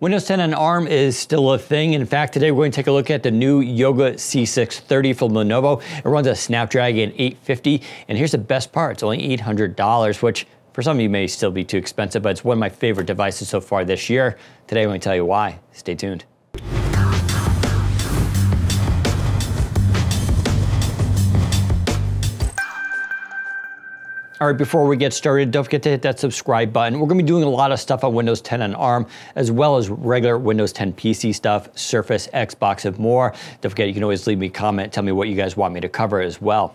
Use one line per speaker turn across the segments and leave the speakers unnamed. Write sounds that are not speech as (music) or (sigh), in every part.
Windows 10 on ARM is still a thing. In fact, today we're going to take a look at the new Yoga C630 from Lenovo. It runs a Snapdragon 850, and here's the best part. It's only $800, which for some of you may still be too expensive, but it's one of my favorite devices so far this year. Today I'm going to tell you why. Stay tuned. All right, before we get started, don't forget to hit that subscribe button. We're gonna be doing a lot of stuff on Windows 10 and ARM, as well as regular Windows 10 PC stuff, Surface, Xbox, and more. Don't forget, you can always leave me a comment, tell me what you guys want me to cover as well.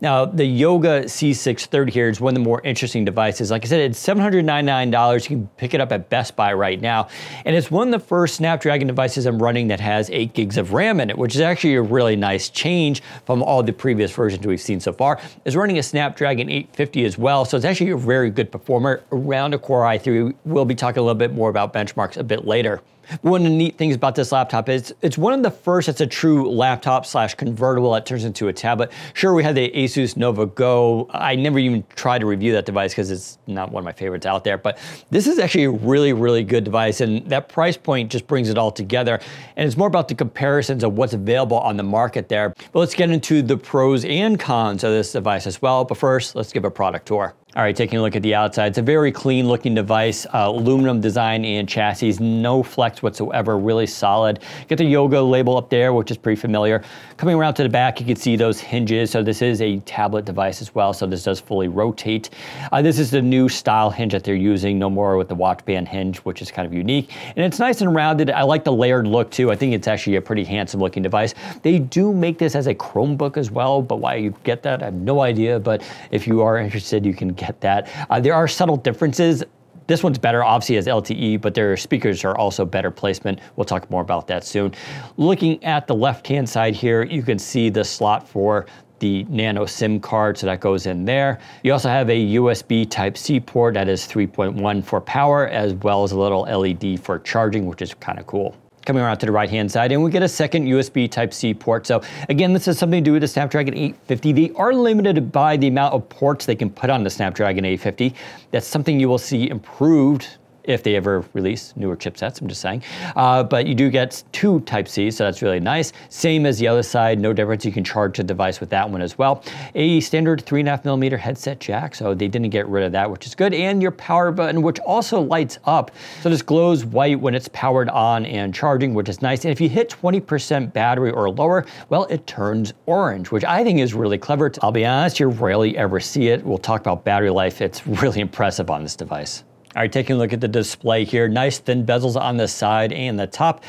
Now, the Yoga C630 here is one of the more interesting devices. Like I said, it's $799. You can pick it up at Best Buy right now. And it's one of the first Snapdragon devices I'm running that has 8 gigs of RAM in it, which is actually a really nice change from all the previous versions we've seen so far. It's running a Snapdragon 850 as well, so it's actually a very good performer around a Core i3. We'll be talking a little bit more about benchmarks a bit later. One of the neat things about this laptop is it's one of the first that's a true laptop slash convertible that turns into a tablet. Sure, we had the Asus NovaGo. I never even tried to review that device because it's not one of my favorites out there, but this is actually a really, really good device and that price point just brings it all together. And it's more about the comparisons of what's available on the market there. But let's get into the pros and cons of this device as well. But first, let's give a product tour. All right, taking a look at the outside, it's a very clean looking device, uh, aluminum design and chassis, no flex whatsoever, really solid. Get the Yoga label up there, which is pretty familiar. Coming around to the back, you can see those hinges. So this is a tablet device as well, so this does fully rotate. Uh, this is the new style hinge that they're using, no more with the watch band hinge, which is kind of unique. And it's nice and rounded. I like the layered look too. I think it's actually a pretty handsome looking device. They do make this as a Chromebook as well, but why you get that, I have no idea. But if you are interested, you can get that. Uh, there are subtle differences. This one's better, obviously, as LTE, but their speakers are also better placement. We'll talk more about that soon. Looking at the left-hand side here, you can see the slot for the nano SIM card, so that goes in there. You also have a USB Type-C port that is 3.1 for power, as well as a little LED for charging, which is kind of cool coming around to the right hand side and we get a second USB type C port. So again, this has something to do with the Snapdragon 850. They are limited by the amount of ports they can put on the Snapdragon 850. That's something you will see improved if they ever release newer chipsets, I'm just saying. Uh, but you do get two Type-C, so that's really nice. Same as the other side, no difference. You can charge the device with that one as well. A standard three and a half millimeter headset jack, so they didn't get rid of that, which is good. And your power button, which also lights up. So this glows white when it's powered on and charging, which is nice. And if you hit 20% battery or lower, well, it turns orange, which I think is really clever. I'll be honest, you rarely ever see it. We'll talk about battery life. It's (laughs) really impressive on this device. All right, taking a look at the display here. Nice thin bezels on the side and the top.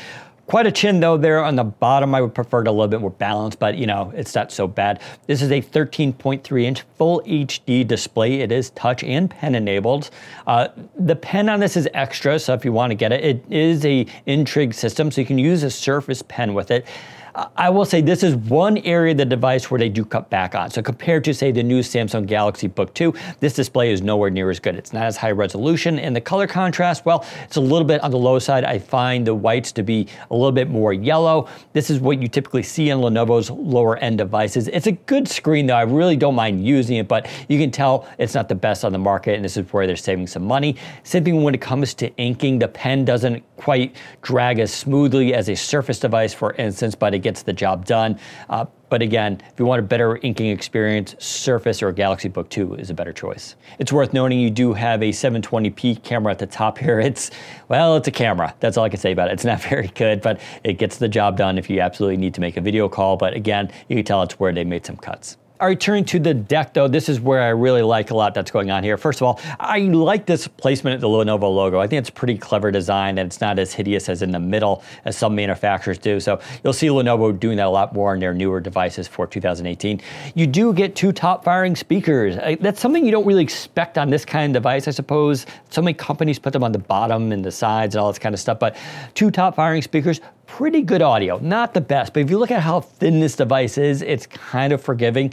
Quite a chin though there on the bottom. I would prefer it a little bit more balanced, but you know, it's not so bad. This is a 13.3 inch full HD display. It is touch and pen enabled. Uh, the pen on this is extra, so if you want to get it, it is a N-trig system, so you can use a Surface pen with it. I will say this is one area of the device where they do cut back on. So compared to say the new Samsung Galaxy Book 2, this display is nowhere near as good. It's not as high resolution and the color contrast, well, it's a little bit on the low side. I find the whites to be a little bit more yellow. This is what you typically see in Lenovo's lower end devices. It's a good screen though. I really don't mind using it, but you can tell it's not the best on the market and this is where they're saving some money. Same thing when it comes to inking. The pen doesn't quite drag as smoothly as a Surface device, for instance, but it gets the job done. Uh, but again, if you want a better inking experience, Surface or Galaxy Book 2 is a better choice. It's worth noting you do have a 720p camera at the top (laughs) here. It's, well, it's a camera. That's all I can say about it. It's not (laughs) very good, but it gets the job done if you absolutely need to make a video call. But again, you can tell it's where they made some cuts. Right, turning to the deck though, this is where I really like a lot that's going on here. First of all, I like this placement of the Lenovo logo. I think it's a pretty clever design and it's not as hideous as in the middle as some manufacturers do. So you'll see Lenovo doing that a lot more in their newer devices for 2018. You do get two top firing speakers. Uh, that's something you don't really expect on this kind of device, I suppose. So many companies put them on the bottom and the sides and all this kind of stuff, but two top firing speakers, pretty good audio. Not the best, but if you look at how thin this device is, it's kind of forgiving.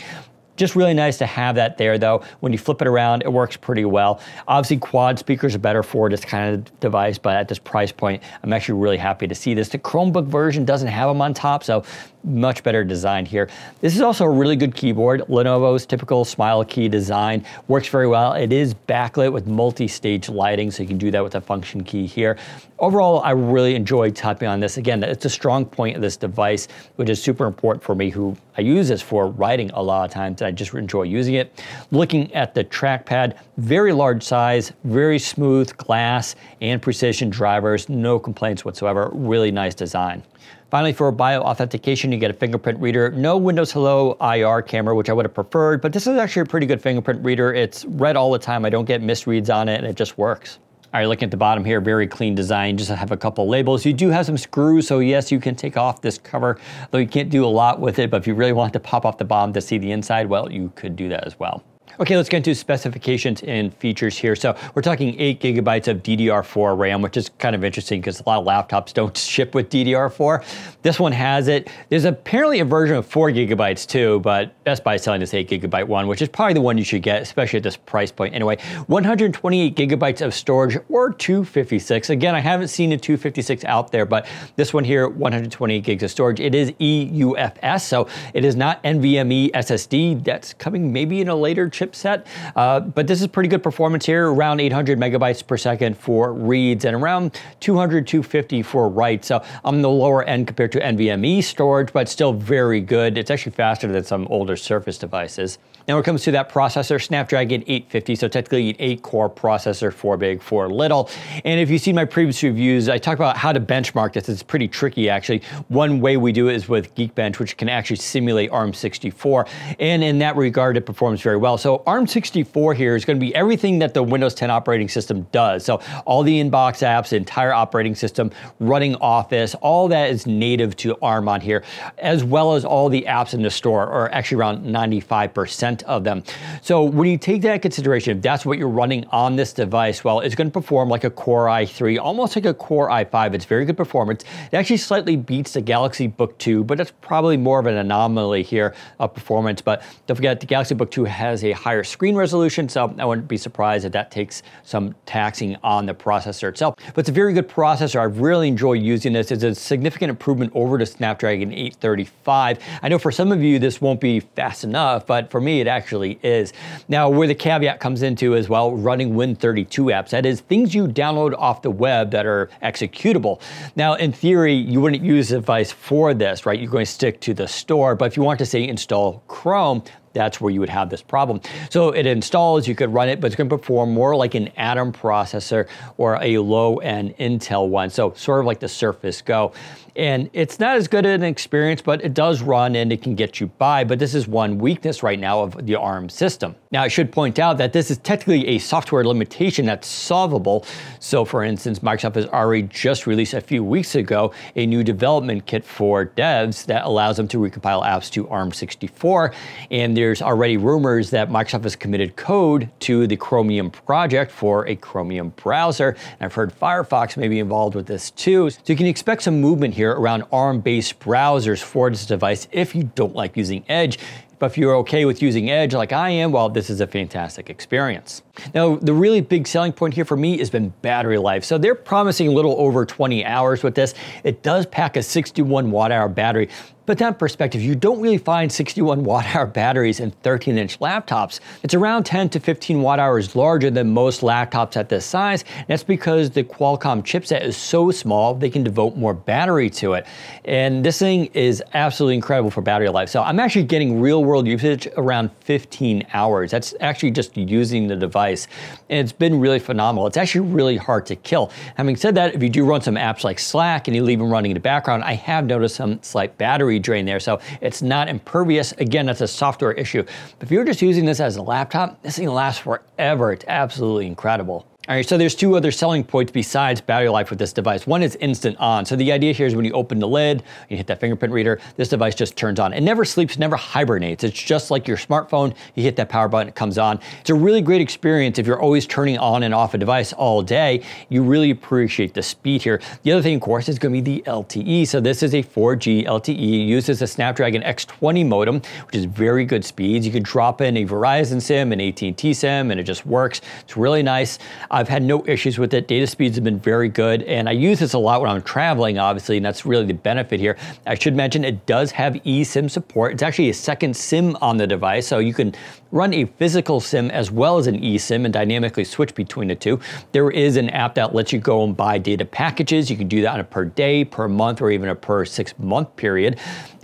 Just really nice to have that there though. When you flip it around, it works pretty well. Obviously quad speakers are better for this kind of device, but at this price point, I'm actually really happy to see this. The Chromebook version doesn't have them on top, so much better design here. This is also a really good keyboard. Lenovo's typical smile key design works very well. It is backlit with multi-stage lighting, so you can do that with a function key here. Overall, I really enjoyed typing on this. Again, it's a strong point of this device, which is super important for me who I use this for writing a lot of times. I just enjoy using it. Looking at the trackpad, very large size, very smooth glass and precision drivers, no complaints whatsoever. Really nice design. Finally, for bio authentication, you get a fingerprint reader. No Windows Hello IR camera, which I would have preferred, but this is actually a pretty good fingerprint reader. It's red all the time. I don't get misreads on it, and it just works. All right, looking at the bottom here, very clean design, just have a couple labels. You do have some screws, so yes, you can take off this cover, though you can't do a lot with it, but if you really want to pop off the bottom to see the inside, well, you could do that as well. Okay, let's get into specifications and features here. So we're talking eight gigabytes of DDR4 RAM, which is kind of interesting because a lot of laptops don't (laughs) ship with DDR4. This one has it. There's apparently a version of four gigabytes too, but Best Buy is selling this eight gigabyte one, which is probably the one you should get, especially at this price point. Anyway, 128 gigabytes of storage or 256. Again, I haven't seen a 256 out there, but this one here, 128 gigs of storage. It is eUFS, so it is not NVMe SSD. That's coming maybe in a later chip chipset. Uh, but this is pretty good performance here, around 800 megabytes per second for reads and around 200, 250 for writes. So on the lower end compared to NVMe storage, but still very good. It's actually faster than some older Surface devices. Now when it comes to that processor, Snapdragon 850, so technically an 8-core processor, 4 big, 4 little. And if you see my previous reviews, I talk about how to benchmark this. It's pretty tricky actually. One way we do it is with Geekbench, which can actually simulate ARM64. And in that regard, it performs very well. So ARM64 here is going to be everything that the Windows 10 operating system does. So all the inbox apps, the entire operating system, running Office, all that is native to ARM on here, as well as all the apps in the store, or actually around 95% of them. So when you take that consideration, if that's what you're running on this device, well, it's going to perform like a Core i3, almost like a Core i5. It's very good performance. It actually slightly beats the Galaxy Book 2, but that's probably more of an anomaly here of performance. But don't forget, the Galaxy Book 2 has a higher screen resolution, so I wouldn't be surprised if that takes some taxing on the processor itself. But it's a very good processor. I really enjoy using this. It's a significant improvement over the Snapdragon 835. I know for some of you, this won't be fast enough, but for me, it actually is. Now, where the caveat comes into as well, running Win32 apps, that is things you download off the web that are executable. Now, in theory, you wouldn't use a device for this, right? You're going to stick to the store, but if you want to say install Chrome, that's where you would have this problem. So it installs, you could run it, but it's going to perform more like an Atom processor or a low-end Intel one. So sort of like the Surface Go. And it's not as good an experience, but it does run and it can get you by. But this is one weakness right now of the ARM system. Now, I should point out that this is technically a software limitation that's solvable. So for instance, Microsoft has already just released a few weeks ago a new development kit for devs that allows them to recompile apps to ARM64. And there's already rumors that Microsoft has committed code to the Chromium project for a Chromium browser. And I've heard Firefox may be involved with this too. So you can expect some movement here around ARM-based browsers for this device if you don't like using Edge. But if you're okay with using Edge like I am, well, this is a fantastic experience. Now, the really big selling point here for me has been battery life. So they're promising a little over 20 hours with this. It does pack a 61 watt hour battery, but that perspective, you don't really find 61 watt hour batteries in 13 inch laptops. It's around 10 to 15 watt hours larger than most laptops at this size. That's because the Qualcomm chipset is so small, they can devote more battery to it. And this thing is absolutely incredible for battery life. So I'm actually getting real world usage around 15 hours. That's actually just using the device. And it's been really phenomenal. It's actually really hard to kill. Having said that, if you do run some apps like Slack and you leave them running in the background, I have noticed some slight battery drain there. So it's not impervious. Again, that's a software issue. But if you're just using this as a laptop, this thing lasts forever. It's absolutely incredible. All right, so there's two other selling points besides battery life with this device. One is instant on. So the idea here is when you open the lid, you hit that fingerprint reader, this device just turns on. It never sleeps, never hibernates. It's just like your smartphone. You hit that power button, it comes on. It's a really great experience if you're always turning on and off a device all day. You really appreciate the speed here. The other thing, of course, is gonna be the LTE. So this is a 4G LTE, uses a Snapdragon X20 modem, which is very good speeds. You can drop in a Verizon SIM, an AT&T SIM, and it just works. It's really nice. I've had no issues with it. Data speeds have been very good, and I use this a lot when I'm traveling, obviously, and that's really the benefit here. I should mention it does have eSIM support. It's actually a second SIM on the device, so you can run a physical SIM as well as an eSIM and dynamically switch between the two. There is an app that lets you go and buy data packages. You can do that on a per day, per month, or even a per six month period.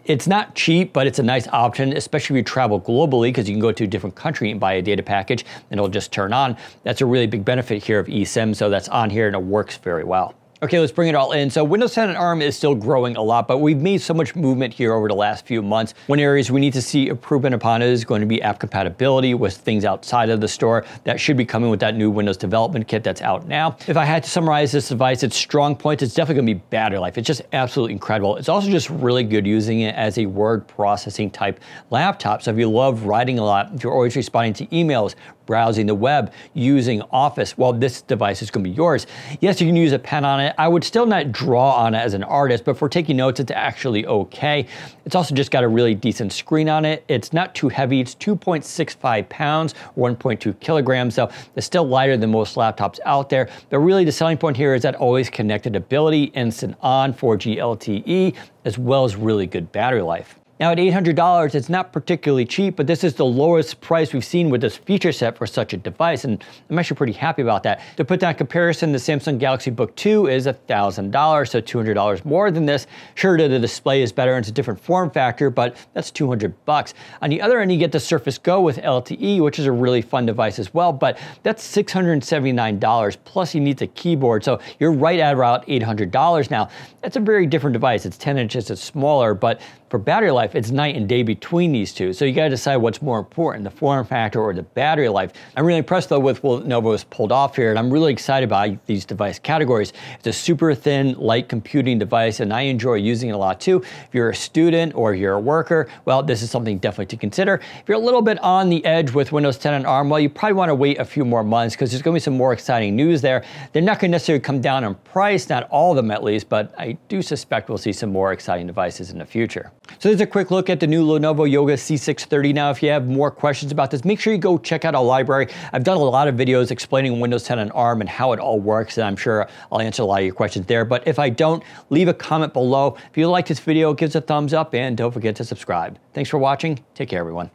It's not cheap, but it's a nice option, especially if you travel globally, because you can go to a different country and buy a data package and it'll just turn on. That's a really big benefit here of eSIM, so that's on here and it works very well. Okay, let's bring it all in. So Windows 10 and ARM is still growing a lot, but we've made so much movement here over the last few months. One area we need to see improvement upon is going to be app compatibility with things outside of the store. That should be coming with that new Windows Development Kit that's out now. If I had to summarize this device, its strong points, it's definitely gonna be battery life. It's just absolutely incredible. It's also just really good using it as a word processing type laptop. So if you love writing a lot, if you're always responding to emails, browsing the web, using Office, well, this device is gonna be yours. Yes, you can use a pen on it. I would still not draw on it as an artist, but for taking notes, it's actually okay. It's also just got a really decent screen on it. It's not too heavy. It's 2.65 pounds, 1.2 kilograms, so it's still lighter than most laptops out there. But really the selling point here is that always connected ability, instant on, 4G LTE, as well as really good battery life. Now at $800, it's not particularly cheap, but this is the lowest price we've seen with this feature set for such a device, and I'm actually pretty happy about that. To put that in comparison, the Samsung Galaxy Book 2 is $1,000, so $200 more than this. Sure, the display is better, and it's a different form factor, but that's 200 bucks. On the other end, you get the Surface Go with LTE, which is a really fun device as well, but that's $679, plus you need the keyboard, so you're right at around $800 now. That's a very different device. It's 10 inches, it's smaller, but for battery life, it's night and day between these two. So you gotta decide what's more important, the form factor or the battery life. I'm really impressed though with what Lenovo has pulled off here, and I'm really excited by these device categories. It's a super thin, light computing device, and I enjoy using it a lot too. If you're a student or you're a worker, well, this is something definitely to consider. If you're a little bit on the edge with Windows 10 and ARM, well, you probably wanna wait a few more months because there's gonna be some more exciting news there. They're not gonna necessarily come down in price, not all of them at least, but I do suspect we'll see some more exciting devices in the future. So there's a quick look at the new Lenovo Yoga C630. Now, if you have more questions about this, make sure you go check out our library. I've done a lot of videos explaining Windows 10 and ARM and how it all works, and I'm sure I'll answer a lot of your questions there. But if I don't, leave a comment below. If you like this video, give us a thumbs up, and don't forget to subscribe. Thanks for watching. Take care, everyone.